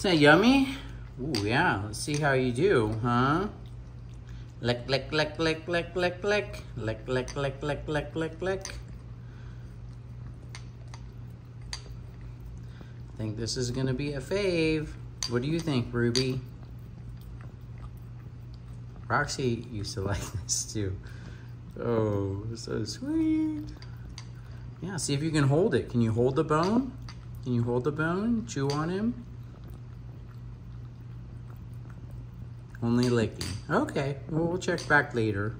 Is that yummy? Ooh, yeah. Let's see how you do, huh? Lick, lick, lick, lick, lick, lick, lick. Lick, lick, lick, lick, lick, lick, lick. I think this is gonna be a fave. What do you think, Ruby? Roxy used to like this too. Oh, so sweet. Yeah, see if you can hold it. Can you hold the bone? Can you hold the bone? Chew on him? Only licking. Okay, well, we'll check back later.